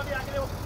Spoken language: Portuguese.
a minha greu